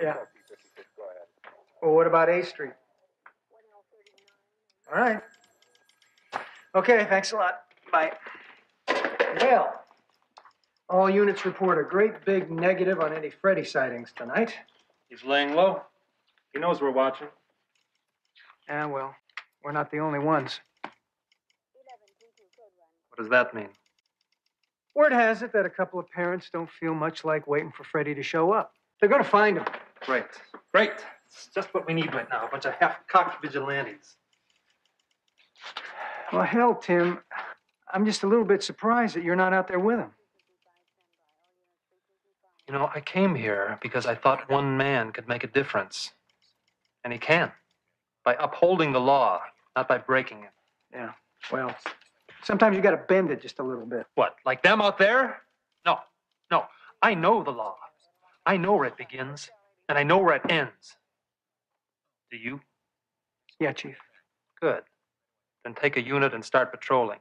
Yeah. Well, what about A Street? All right. Okay, thanks a lot. Bye. Well, all units report a great big negative on any Freddy sightings tonight. He's laying low. He knows we're watching. Yeah, well, we're not the only ones. What does that mean? Word has it that a couple of parents don't feel much like waiting for Freddy to show up. They're going to find him. Great. Great. It's just what we need right now. A bunch of half-cocked vigilantes. Well, hell, Tim, I'm just a little bit surprised that you're not out there with him. You know, I came here because I thought one man could make a difference. And he can. By upholding the law, not by breaking it. Yeah, well, sometimes you got to bend it just a little bit. What, like them out there? No, no. I know the law. I know where it begins, and I know where it ends. Do you? Yeah, Chief. Good. Then take a unit and start patrolling.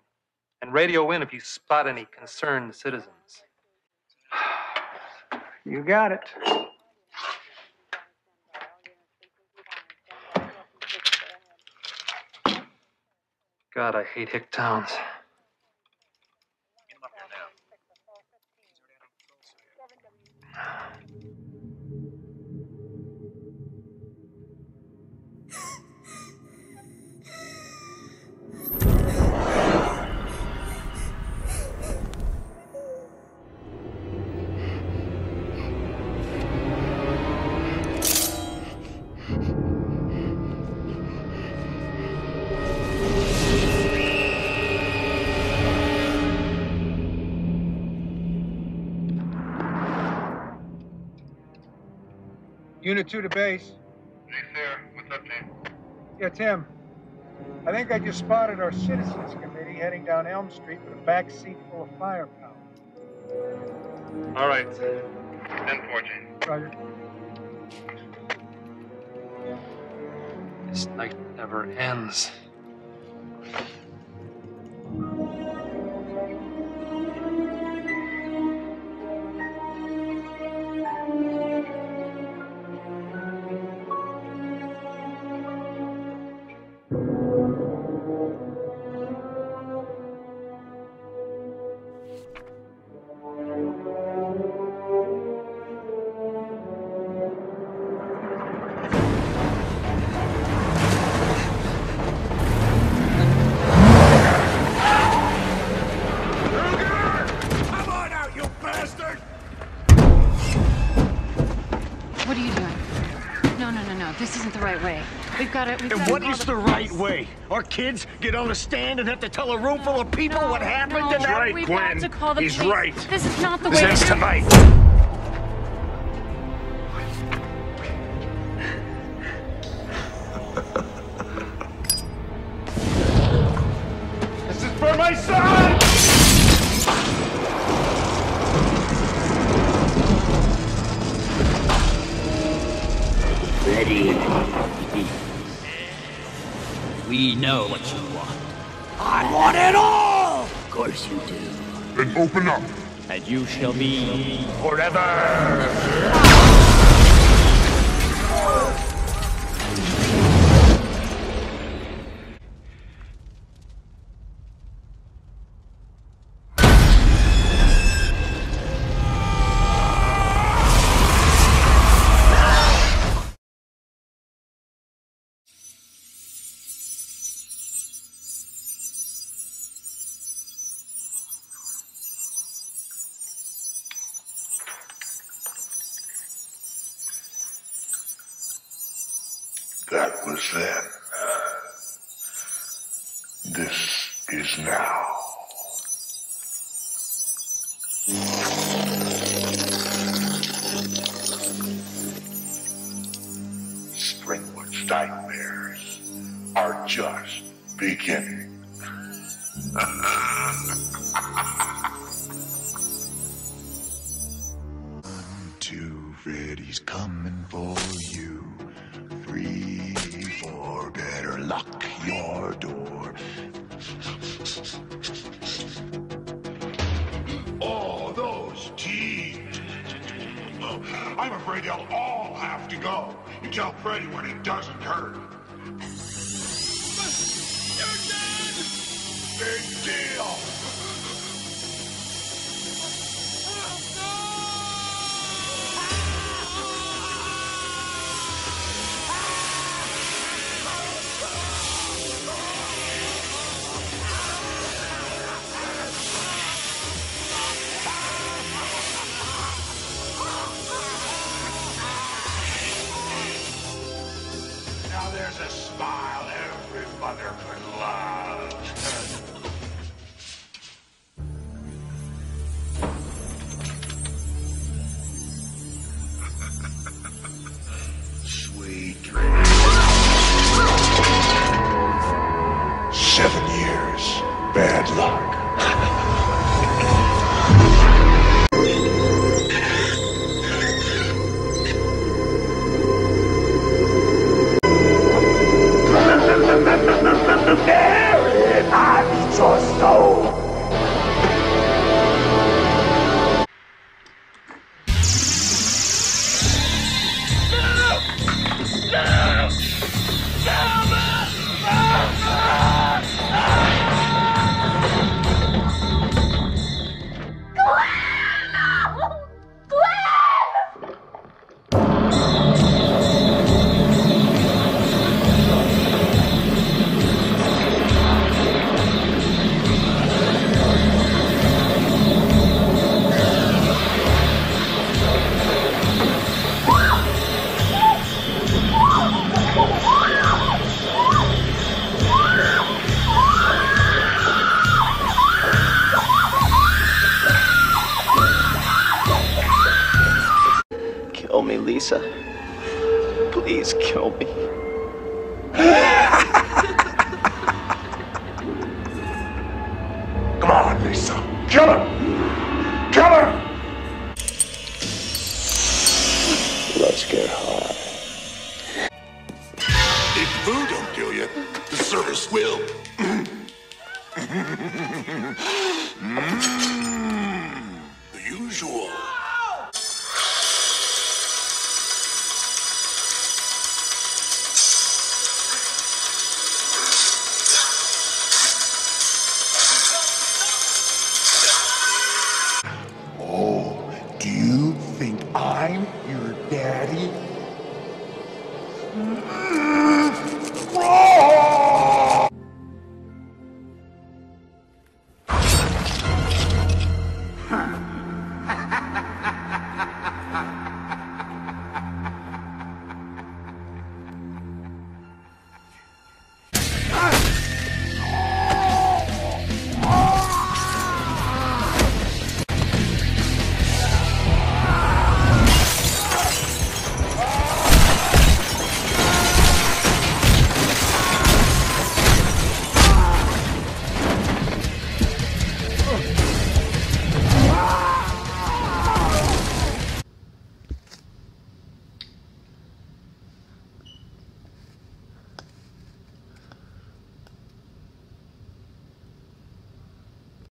And radio in if you spot any concerned citizens. You got it. God, I hate hick towns. Unit 2 to base. Hey, sir. What's up, Tim? Yeah, Tim. I think I just spotted our citizens committee heading down Elm Street with a back seat full of firepower. All right. 1014. Roger. This night never ends. No, no, no, no. This isn't the right way. We've got to. We've And gotta what call is the right way? Our kids get on a stand and have to tell a room full of people No, what happened no, to them? right, We've Gwen. got to call the He's police. right. This is not the This way. to ends do it. tonight. This is for my son! Ready. We know what you want. I want it all! Of course you do. Then open up. And you shall be Forever! Was then. Uh, this is now. Springwood's nightmares are just beginning. One, Two Freddy's coming for you. Three, four, better lock your door. Oh, those teeth. I'm afraid they'll all have to go. You tell Freddy when it doesn't hurt. Please kill me. Come on, Lisa. Kill her! Kill her! Let's get high. If food don't kill you, the service will. Mm. The usual.